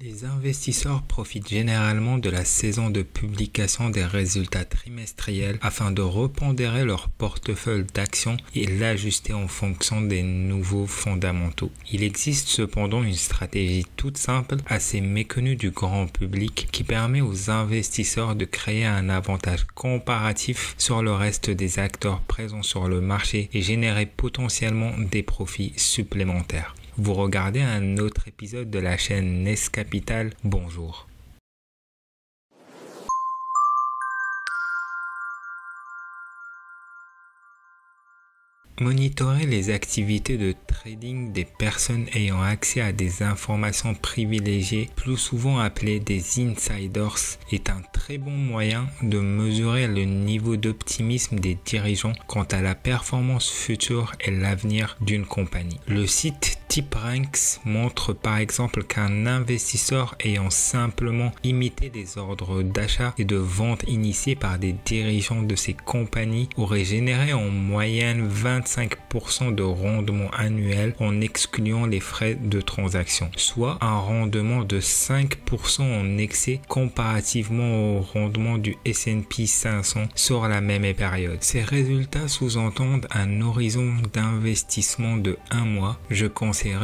Les investisseurs profitent généralement de la saison de publication des résultats trimestriels afin de repondérer leur portefeuille d'actions et l'ajuster en fonction des nouveaux fondamentaux. Il existe cependant une stratégie toute simple, assez méconnue du grand public, qui permet aux investisseurs de créer un avantage comparatif sur le reste des acteurs présents sur le marché et générer potentiellement des profits supplémentaires. Vous regardez un autre épisode de la chaîne NES Capital. Bonjour. Monitorer les activités de trading des personnes ayant accès à des informations privilégiées, plus souvent appelées des insiders, est un très bon moyen de mesurer le niveau d'optimisme des dirigeants quant à la performance future et l'avenir d'une compagnie. Le site TipRanks montre par exemple qu'un investisseur ayant simplement imité des ordres d'achat et de vente initiés par des dirigeants de ces compagnies aurait généré en moyenne 20 5% de rendement annuel en excluant les frais de transaction, soit un rendement de 5% en excès comparativement au rendement du S&P 500 sur la même période. Ces résultats sous-entendent un horizon d'investissement de un mois. Je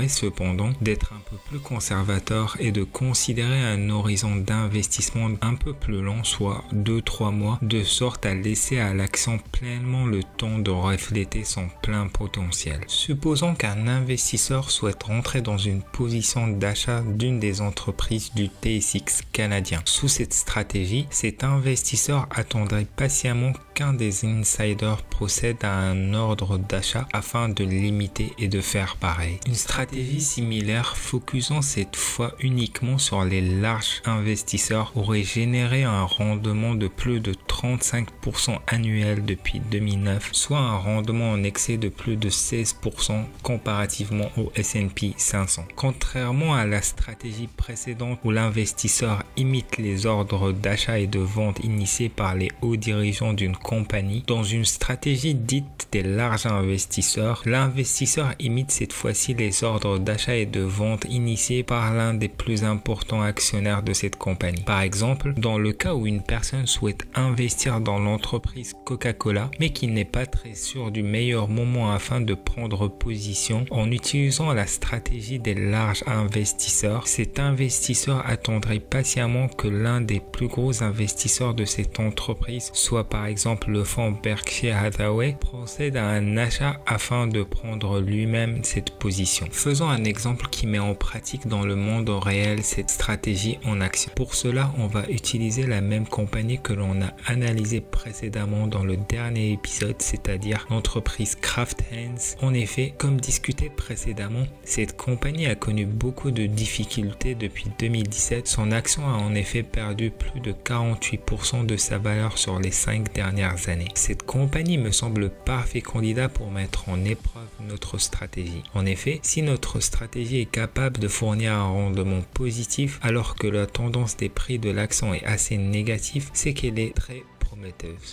cependant d'être un peu plus conservateur et de considérer un horizon d'investissement un peu plus long, soit 2-3 mois, de sorte à laisser à l'action pleinement le temps de refléter son plein potentiel. Supposons qu'un investisseur souhaite rentrer dans une position d'achat d'une des entreprises du TSX canadien. Sous cette stratégie, cet investisseur attendrait patiemment qu'un des insiders procède à un ordre d'achat afin de limiter et de faire pareil. Une stratégie similaire focusant cette fois uniquement sur les larges investisseurs aurait généré un rendement de plus de 35% annuel depuis 2009, soit un rendement en excès de plus de 16% comparativement au S&P 500. Contrairement à la stratégie précédente où l'investisseur imite les ordres d'achat et de vente initiés par les hauts dirigeants d'une compagnie, dans une stratégie dite des larges investisseurs, l'investisseur imite cette fois-ci les ordres d'achat et de vente initiés par l'un des plus importants actionnaires de cette compagnie. Par exemple, dans le cas où une personne souhaite investir dans l'entreprise Coca-Cola, mais qui n'est pas très sûr du meilleur moment afin de prendre position en utilisant la stratégie des larges investisseurs. Cet investisseur attendrait patiemment que l'un des plus gros investisseurs de cette entreprise, soit par exemple le fonds Berkshire Hathaway, procède à un achat afin de prendre lui-même cette position. Faisons un exemple qui met en pratique dans le monde réel cette stratégie en action. Pour cela, on va utiliser la même compagnie que l'on a analysée précédemment dans le dernier épisode, c'est-à-dire l'entreprise Kraft Heinz. En effet, comme discuté précédemment, cette compagnie a connu beaucoup de difficultés depuis 2017. Son action a en effet perdu plus de 48% de sa valeur sur les 5 dernières années. Cette compagnie me semble parfait candidat pour mettre en épreuve notre stratégie. En effet, si notre stratégie est capable de fournir un rendement positif alors que la tendance des prix de l'action est assez négative, c'est qu'elle est très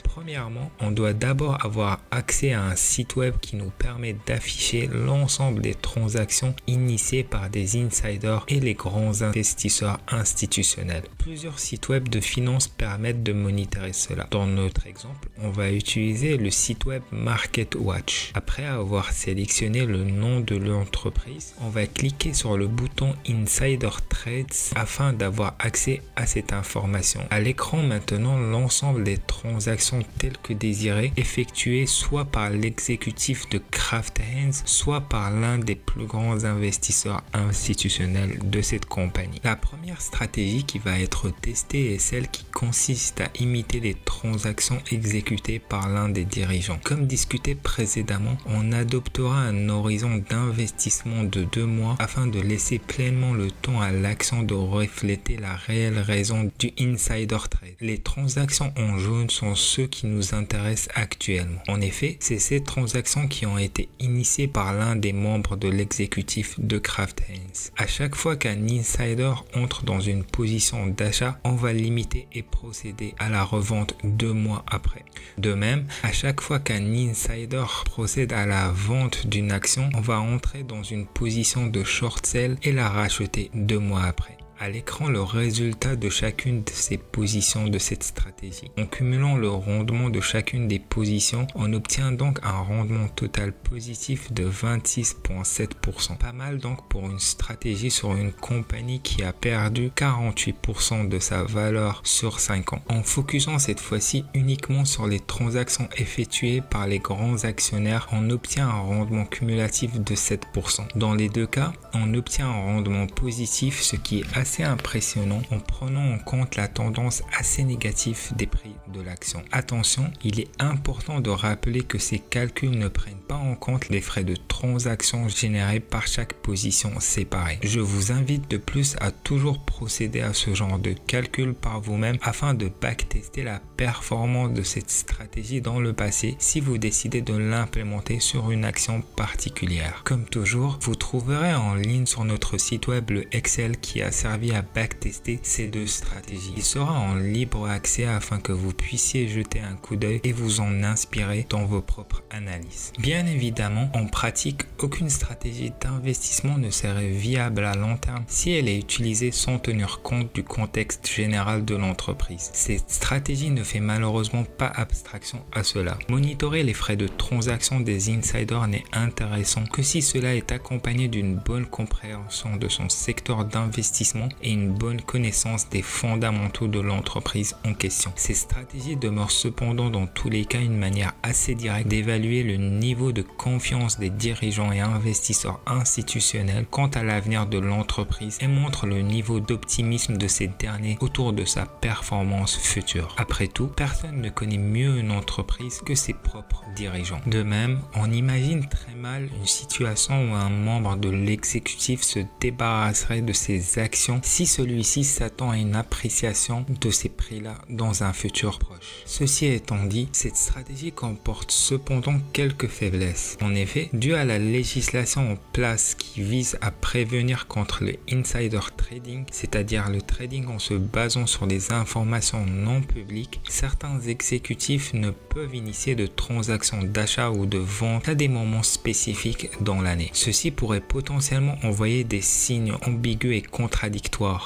Premièrement, on doit d'abord avoir accès à un site web qui nous permet d'afficher l'ensemble des transactions initiées par des insiders et les grands investisseurs institutionnels. Plusieurs sites web de finance permettent de monitorer cela. Dans notre exemple, on va utiliser le site web MarketWatch. Après avoir sélectionné le nom de l'entreprise, on va cliquer sur le bouton Insider Trades afin d'avoir accès à cette information. À l'écran maintenant, l'ensemble des transactions telles que désirées effectuées soit par l'exécutif de Kraft Heinz, soit par l'un des plus grands investisseurs institutionnels de cette compagnie. La première stratégie qui va être testée est celle qui consiste à imiter les transactions exécutées par l'un des dirigeants. Comme discuté précédemment, on adoptera un horizon d'investissement de deux mois afin de laisser pleinement le temps à l'action de refléter la réelle raison du insider trade. Les transactions en jaune sont ceux qui nous intéressent actuellement. En effet, c'est ces transactions qui ont été initiées par l'un des membres de l'exécutif de Kraft Heinz. À chaque fois qu'un insider entre dans une position d'achat, on va limiter et procéder à la revente deux mois après. De même, à chaque fois qu'un insider procède à la vente d'une action, on va entrer dans une position de short sell et la racheter deux mois après. À l'écran le résultat de chacune de ces positions de cette stratégie. En cumulant le rendement de chacune des positions, on obtient donc un rendement total positif de 26,7%. Pas mal donc pour une stratégie sur une compagnie qui a perdu 48% de sa valeur sur 5 ans. En focusant cette fois-ci uniquement sur les transactions effectuées par les grands actionnaires, on obtient un rendement cumulatif de 7%. Dans les deux cas, on obtient un rendement positif, ce qui est assez impressionnant en prenant en compte la tendance assez négative des prix de l'action. Attention, il est important de rappeler que ces calculs ne prennent pas en compte les frais de transaction générés par chaque position séparée. Je vous invite de plus à toujours procéder à ce genre de calcul par vous-même afin de backtester la performance de cette stratégie dans le passé si vous décidez de l'implémenter sur une action particulière. Comme toujours, vous trouverez en ligne sur notre site web le Excel qui a servi à backtester ces deux stratégies. Il sera en libre accès afin que vous puissiez jeter un coup d'œil et vous en inspirer dans vos propres analyses. Bien évidemment, en pratique, aucune stratégie d'investissement ne serait viable à long terme si elle est utilisée sans tenir compte du contexte général de l'entreprise. Cette stratégie ne fait malheureusement pas abstraction à cela. Monitorer les frais de transaction des insiders n'est intéressant que si cela est accompagné d'une bonne compréhension de son secteur d'investissement et une bonne connaissance des fondamentaux de l'entreprise en question. Ces stratégies demeurent cependant dans tous les cas une manière assez directe d'évaluer le niveau de confiance des dirigeants et investisseurs institutionnels quant à l'avenir de l'entreprise et montrent le niveau d'optimisme de ces derniers autour de sa performance future. Après tout, personne ne connaît mieux une entreprise que ses propres dirigeants. De même, on imagine très mal une situation où un membre de l'exécutif se débarrasserait de ses actions si celui-ci s'attend à une appréciation de ces prix-là dans un futur proche. Ceci étant dit, cette stratégie comporte cependant quelques faiblesses. En effet, dû à la législation en place qui vise à prévenir contre le insider trading, c'est-à-dire le trading en se basant sur des informations non publiques, certains exécutifs ne peuvent initier de transactions d'achat ou de vente à des moments spécifiques dans l'année. Ceci pourrait potentiellement envoyer des signes ambigus et contradictoires.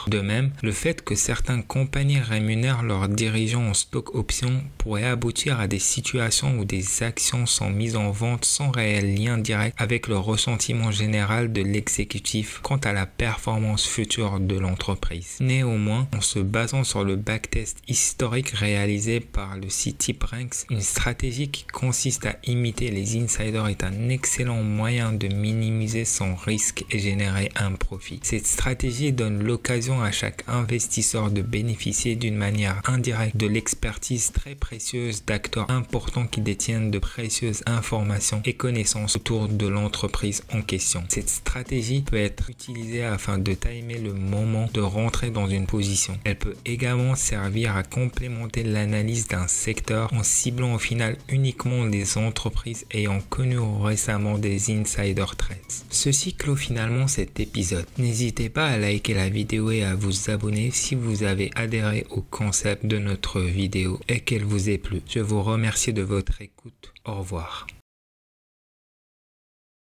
De même, le fait que certaines compagnies rémunèrent leurs dirigeants en stock options pourrait aboutir à des situations où des actions sont mises en vente sans réel lien direct avec le ressentiment général de l'exécutif quant à la performance future de l'entreprise. Néanmoins, en se basant sur le backtest historique réalisé par le site une stratégie qui consiste à imiter les insiders est un excellent moyen de minimiser son risque et générer un profit. Cette stratégie donne l'occasion à chaque investisseur de bénéficier d'une manière indirecte de l'expertise très précieuse d'acteurs importants qui détiennent de précieuses informations et connaissances autour de l'entreprise en question. Cette stratégie peut être utilisée afin de timer le moment de rentrer dans une position. Elle peut également servir à complémenter l'analyse d'un secteur en ciblant au final uniquement les entreprises ayant connu récemment des insider trades. Ceci clôt finalement cet épisode. N'hésitez pas à liker la et à vous abonner si vous avez adhéré au concept de notre vidéo et qu'elle vous ait plu. Je vous remercie de votre écoute. Au revoir.